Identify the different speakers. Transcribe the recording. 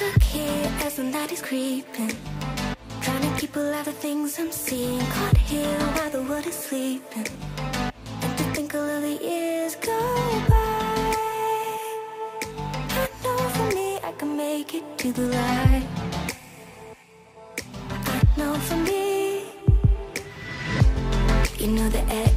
Speaker 1: stuck here as the night is creeping. Trying to keep alive the things I'm seeing. Caught here while the world is sleeping. And to think of all the years go by. I know for me I can make it to the light. I know for me You know the air